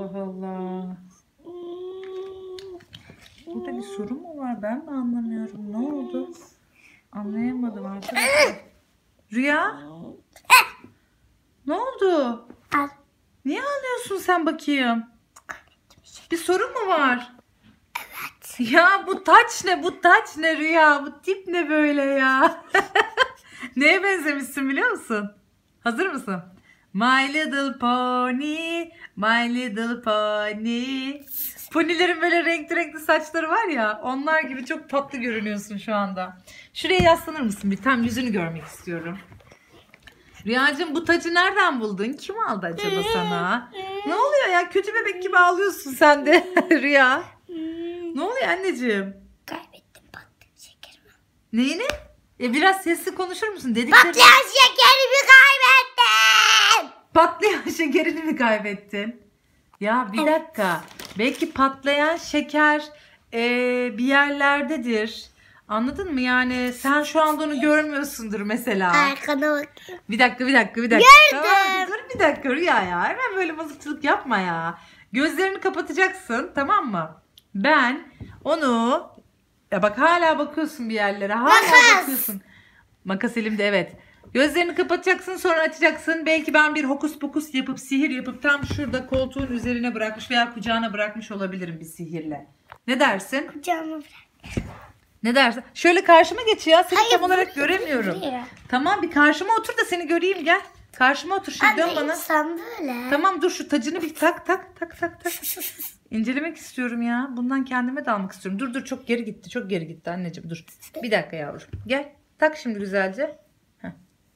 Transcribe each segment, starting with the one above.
Allah Allah. Burada bir sorun mu var? Ben mi anlamıyorum? Ne oldu? Anlayamadım arkadaşlar. Rüya? Ne oldu? Niye ağlıyorsun sen bakayım? Bir sorun mu var? Evet. Ya bu taç ne? Bu taç ne Rüya? Bu tip ne böyle ya? Neye benzemişsin biliyor musun? Hazır mısın? My little pony, my little pony. Ponilerin böyle renkli renkli saçları var ya, onlar gibi çok tatlı görünüyorsun şu anda. Şuraya yaslanır mısın? Bir tam yüzünü görmek istiyorum. Rüyacığım bu tacı nereden buldun? Kim aldı acaba sana? Ne oluyor ya? Kötü bebek gibi ağlıyorsun sen de Rüya. Ne oluyor anneciğim? Kaybettim patlayan şekerimi. Neyini? E biraz sesli konuşur musun? Dedikleri... Patlayan şekerimi kaybettim. Patlayan şekerini mi kaybettin? Ya bir Evet. dakika. Belki patlayan şeker e, bir yerlerdedir. Anladın mı? Yani sen şu anda onu görmüyorsundur mesela. Arkana bak. Bir dakika bir dakika bir dakika. Gördüm. Tamam, dur bir dakika Rüya ya. Hemen böyle mızıkçılık yapma ya. Gözlerini kapatacaksın tamam mı? Ben onu ya bak hala bakıyorsun bir yerlere. Hala Makas. bakıyorsun. Makas elimde evet. Gözlerini kapatacaksın sonra açacaksın. Belki ben bir hokus pokus yapıp sihir yapıp tam şurada koltuğun üzerine bırakmış veya kucağına bırakmış olabilirim bir sihirle. Ne dersin? Kucağıma bırak. Ne dersin? Şöyle karşıma geç ya. Seni Hayır, tam olarak göremiyorum. buraya. Tamam bir karşıma otur da seni göreyim gel. Karşıma otur şimdi dön bana. insan böyle. Tamam dur şu tacını bir tak tak tak tak tak. İncelemek istiyorum ya. Bundan kendime de almak istiyorum. Dur dur çok geri gitti. Çok geri gitti anneciğim dur. Bir dakika yavrum. Gel. Tak şimdi güzelce.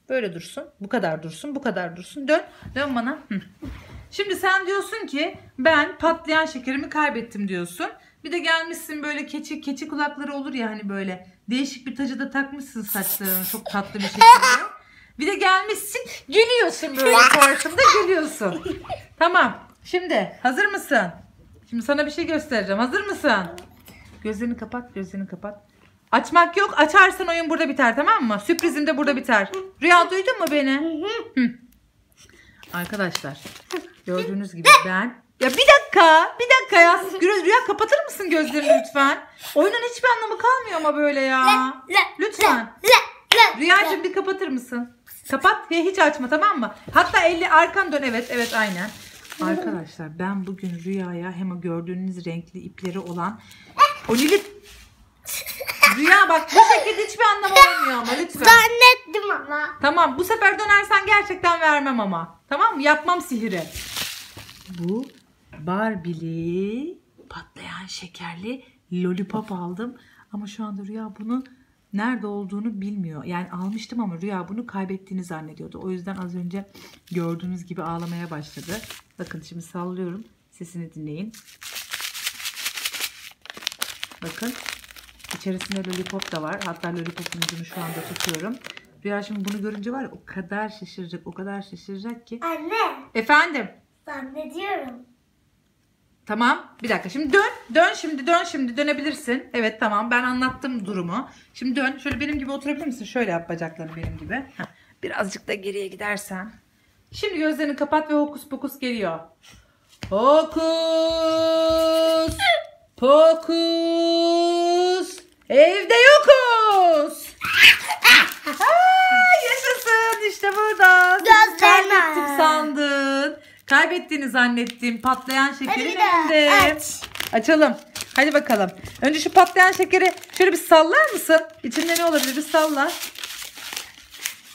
Böyle dursun. Bu kadar dursun. Bu kadar dursun. Dön. Dön bana. Hı. Şimdi sen diyorsun ki ben patlayan şekerimi kaybettim diyorsun. Bir de gelmişsin böyle keçi keçi kulakları olur ya hani böyle değişik bir tacı da takmışsın saçlarını çok tatlı bir şekilde. Bir de gelmişsin gülüyorsun böyle karşımda gülüyorsun. Tamam. Şimdi hazır mısın? Şimdi sana bir şey göstereceğim. Hazır mısın? Gözlerini kapat, gözlerini kapat. Açmak yok. Açarsan oyun burada biter tamam mı? Sürprizim de burada biter. Rüya duydun mu beni? Hı. Arkadaşlar gördüğünüz gibi ben ya bir dakika, bir dakika ya. Rüya, kapatır mısın gözlerini lütfen? Oyunun hiçbir anlamı kalmıyor ama böyle ya. Lütfen. Rüyacığım bir kapatır mısın? Kapat ve hiç açma tamam mı? Hatta eli arkan dön. Evet evet aynen. Arkadaşlar ben bugün Rüya'ya hem o gördüğünüz renkli ipleri olan o lili... Rüya bak bu şekilde hiçbir anlamı olmuyor ama lütfen. Zannettim ama. Tamam bu sefer dönersen gerçekten vermem ama. Tamam mı? Yapmam sihiri. Bu Barbie'li patlayan şekerli lollipop aldım. Ama şu anda Rüya bunun nerede olduğunu bilmiyor. Yani almıştım ama Rüya bunu kaybettiğini zannediyordu. O yüzden az önce gördüğünüz gibi ağlamaya başladı. Bakın şimdi sallıyorum. Sesini dinleyin. Bakın. İçerisinde lollipop da var. Hatta lollipopun ucunu şu anda tutuyorum. Rüya şimdi bunu görünce var ya o kadar şaşıracak, o kadar şaşıracak ki. Anne. Efendim. Zannediyorum. Tamam. Bir dakika. Şimdi dön. Dön şimdi. Dön şimdi. Dönebilirsin. Evet tamam. Ben anlattım durumu. Şimdi dön. Şöyle benim gibi oturabilir misin? Şöyle yap bacaklarını benim gibi. Heh. Birazcık da geriye gidersen. Şimdi gözlerini kapat ve hokus pokus geliyor. Hokus pokus. Evde yokuz. Aa, yaşasın işte burada. Gözlerine. Kaybettim sandın. Kaybettiğini zannettim. Patlayan şekerin bir daha önünde. aç. Açalım. Hadi bakalım. Önce şu patlayan şekeri şöyle bir sallar mısın? İçinde ne olabilir? Bir salla.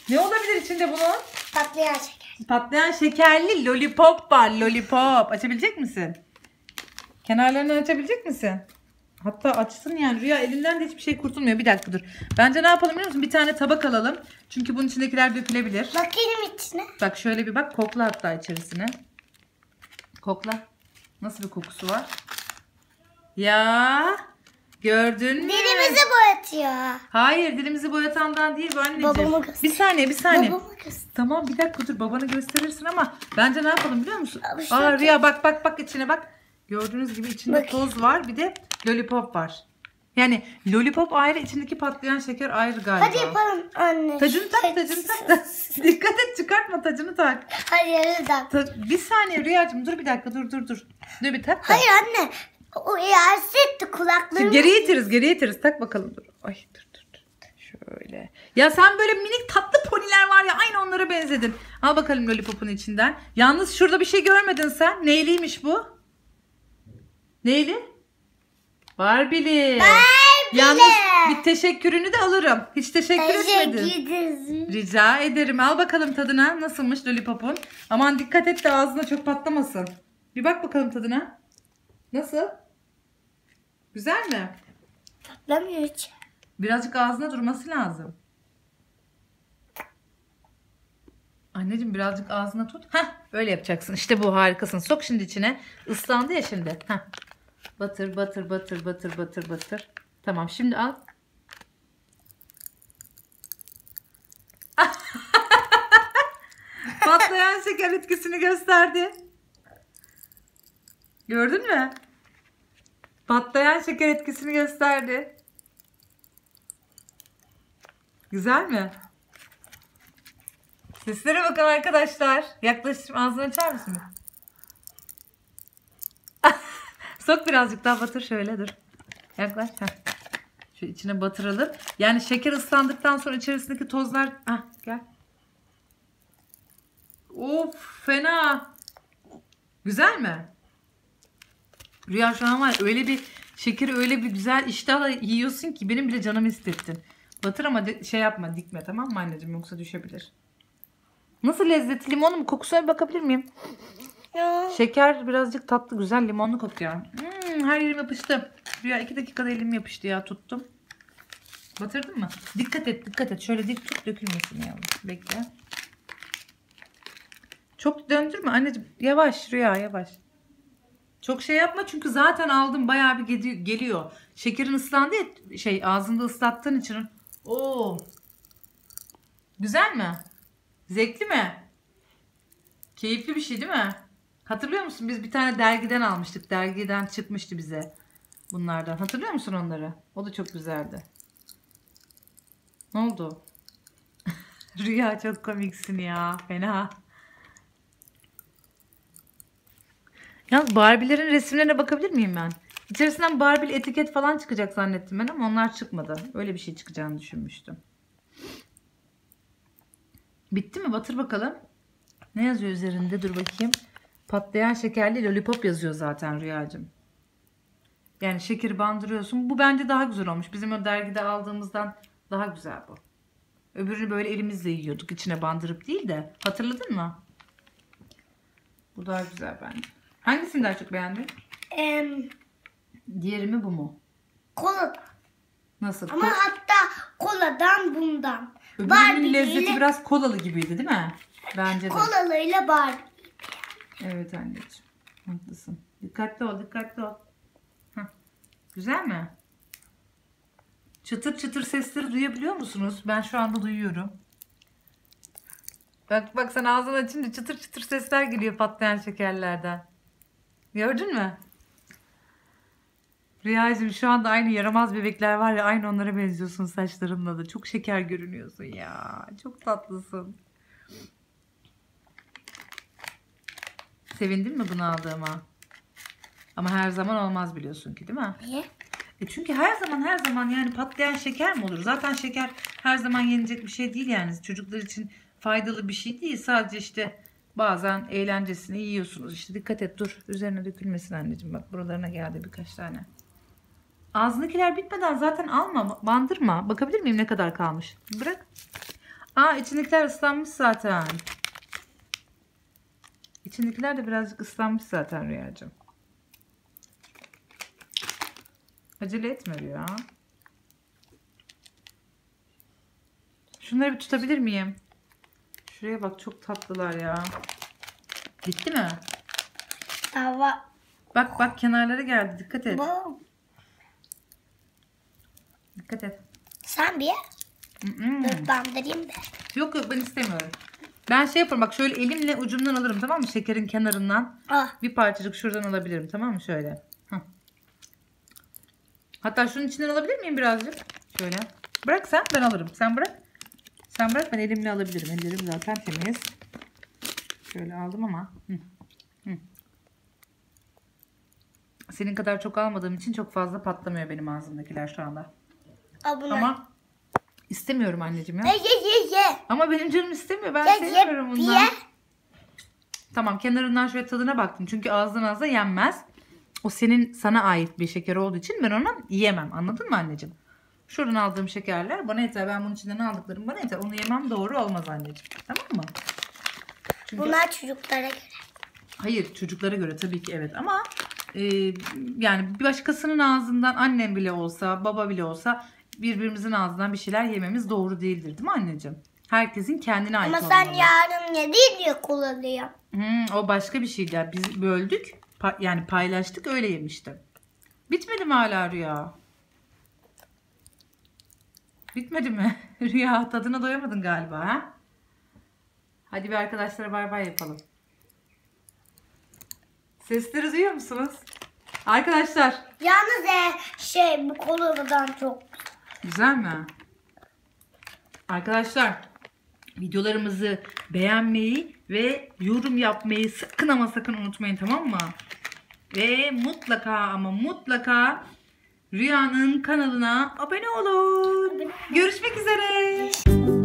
Ne olabilir içinde bunun? Patlayan şeker. Patlayan şekerli lollipop var. Lollipop. Açabilecek misin? Kenarlarını açabilecek misin? Hatta açsın yani. Rüya elinden de hiçbir şey kurtulmuyor. Bir dakika dur. Bence ne yapalım biliyor musun? Bir tane tabak alalım. Çünkü bunun içindekiler dökülebilir. Bakayım içine. Bak şöyle bir bak. Kokla hatta içerisine. Kokla. Nasıl bir kokusu var? Ya. Gördün mü? Dilimizi boyatıyor. Hayır dilimizi boyatandan değil bu anneciğim. Göster. Bir saniye bir saniye. Göster. Tamam bir dakika dur babanı gösterirsin ama bence ne yapalım biliyor musun? Abi Aa Rüya bak bak bak içine bak. Gördüğünüz gibi içinde Bak. toz var bir de lollipop var. Yani lollipop ayrı, içindeki patlayan şeker ayrı galiba. Hadi yapalım anne. Tacını tak, tacını tak. Dikkat et çıkartma tacını tak. Hadi yarı da. Ta- bir saniye Rüyacığım dur bir dakika dur dur dur. Dur bir tak da. Hayır anne. O yersi etti kulaklarımı. Şimdi geriye itiriz geriye itiriz. Tak bakalım dur. Ay dur dur dur. Şöyle. Ya sen böyle minik tatlı poniler var ya aynı onlara benzedin. Al bakalım lollipopun içinden. Yalnız şurada bir şey görmedin sen. Neyliymiş bu? Neyli? Barbie'li. Yalnız bir teşekkürünü de alırım. Hiç teşekkür etmedin. Teşekkür ederim. Rica ederim. Al bakalım tadına. Nasılmış lollipopun? Aman dikkat et de ağzına çok patlamasın. Bir bak bakalım tadına. Nasıl? Güzel mi? Patlamıyor hiç. Birazcık ağzına durması lazım. Anneciğim birazcık ağzına tut. Heh böyle yapacaksın. İşte bu harikasın. Sok şimdi içine. Islandı ya şimdi. Heh. Batır batır batır batır batır batır. Tamam şimdi al. Patlayan şeker etkisini gösterdi. Gördün mü? Patlayan şeker etkisini gösterdi. Güzel mi? Seslere bakın arkadaşlar. Yaklaşım ağzını açar mısın? Sok birazcık daha batır şöyle dur. Yaklaş. Heh. Şu içine batıralım. Yani şeker ıslandıktan sonra içerisindeki tozlar... Ah gel. Of fena. Güzel mi? Rüya şu an var öyle bir şekeri öyle bir güzel iştahla yiyorsun ki benim bile canımı hissettin. Batır ama şey yapma dikme tamam mı anneciğim yoksa düşebilir. Nasıl lezzeti limonlu mu? Kokusuna bir bakabilir miyim? Şeker birazcık tatlı güzel limonlu kokuyor. Hmm, her yerim yapıştı. Rüya iki dakikada elim yapıştı ya tuttum. Batırdın mı? Dikkat et dikkat et. Şöyle dik tut dökülmesin yavrum. Bekle. Çok döndürme anneciğim. Yavaş Rüya yavaş. Çok şey yapma çünkü zaten aldım bayağı bir geliyor. Şekerin ıslandı ya şey ağzında ıslattığın için. Oo. Güzel mi? Zevkli mi? Keyifli bir şey değil mi? Hatırlıyor musun? Biz bir tane dergiden almıştık. Dergiden çıkmıştı bize bunlardan. Hatırlıyor musun onları? O da çok güzeldi. Ne oldu? Rüya çok komiksin ya. Fena. Yalnız Barbie'lerin resimlerine bakabilir miyim ben? İçerisinden Barbie etiket falan çıkacak zannettim ben ama onlar çıkmadı. Öyle bir şey çıkacağını düşünmüştüm. Bitti mi? Batır bakalım. Ne yazıyor üzerinde? Dur bakayım. Patlayan şekerli lollipop yazıyor zaten Rüyacığım. Yani şekeri bandırıyorsun. Bu bence daha güzel olmuş. Bizim o dergide aldığımızdan daha güzel bu. Öbürünü böyle elimizle yiyorduk. içine bandırıp değil de. Hatırladın mı? Bu daha güzel bence. Hangisini daha çok beğendin? Em, Diğeri mi bu mu? kola. Nasıl? Ama Ko- hatta koladan bundan. Öbürünün Barbie lezzeti ile- biraz kolalı gibiydi değil mi? Bence de. Kolalıyla Barbie. Evet anneciğim. Haklısın. Dikkatli ol, dikkatli ol. Heh. Güzel mi? Çıtır çıtır sesleri duyabiliyor musunuz? Ben şu anda duyuyorum. Bak bak sen ağzını açınca çıtır çıtır sesler geliyor patlayan şekerlerden. Gördün mü? Rüyacığım şu anda aynı yaramaz bebekler var ya aynı onlara benziyorsun saçlarınla da. Çok şeker görünüyorsun ya. Çok tatlısın. Sevindin mi bunu aldığıma? Ama her zaman olmaz biliyorsun ki değil mi? Niye? E çünkü her zaman her zaman yani patlayan şeker mi olur? Zaten şeker her zaman yenecek bir şey değil yani. Çocuklar için faydalı bir şey değil. Sadece işte bazen eğlencesini yiyorsunuz. İşte dikkat et dur. Üzerine dökülmesin anneciğim. Bak buralarına geldi birkaç tane. Ağzındakiler bitmeden zaten alma. Bandırma. Bakabilir miyim ne kadar kalmış? Bırak. Aa içindekiler ıslanmış zaten. İçindekiler de birazcık ıslanmış zaten Rüyacığım. Acele etme Rüya. Şunları bir tutabilir miyim? Şuraya bak çok tatlılar ya. Bitti mi? Hava. Bak bak kenarları geldi. Dikkat et. Bu. Dikkat et. Sen bir yer. Mm-mm. Dur bandırayım da. Yok yok ben istemiyorum. Ben şey yaparım bak şöyle elimle ucundan alırım tamam mı? Şekerin kenarından. Ah. Bir parçacık şuradan alabilirim tamam mı? Şöyle. Hah. Hatta şunun içinden alabilir miyim birazcık? Şöyle. Bırak sen ben alırım. Sen bırak. Sen bırak ben elimle alabilirim. Ellerim zaten temiz. Şöyle aldım ama. Hı. Hı. Senin kadar çok almadığım için çok fazla patlamıyor benim ağzımdakiler şu anda. Al bunu. Ama istemiyorum anneciğim ya. Ye ye ye. Ama benim canım istemiyor. Ben Ye sevmiyorum ye bundan. ye. Tamam kenarından şöyle tadına baktım. Çünkü ağızdan ağza yenmez. O senin sana ait bir şeker olduğu için ben onu yiyemem. Anladın mı anneciğim? Şuradan aldığım şekerler bana yeter. Ben bunun içinden aldıklarım bana yeter. Onu yemem doğru olmaz anneciğim. Tamam mı? Çünkü Bunlar çocuklara göre. hayır çocuklara göre tabii ki evet ama e, yani bir başkasının ağzından annem bile olsa baba bile olsa birbirimizin ağzından bir şeyler yememiz doğru değildir değil mi anneciğim? Herkesin kendine ait Ama sen olmalı. yarın yedi diye kullanıyor. Hmm, o başka bir şeydi. Biz böldük. pa- yani paylaştık öyle yemiştim. Bitmedi mi hala Rüya? Bitmedi mi? Rüya tadına doyamadın galiba ha? Hadi bir arkadaşlara bay bay yapalım. Sesleri duyuyor musunuz? Arkadaşlar. Yalnız e, şey bu koladan çok. Güzel mi? Arkadaşlar videolarımızı beğenmeyi ve yorum yapmayı sakın ama sakın unutmayın tamam mı? Ve mutlaka ama mutlaka Rüya'nın kanalına abone olun. Görüşmek üzere.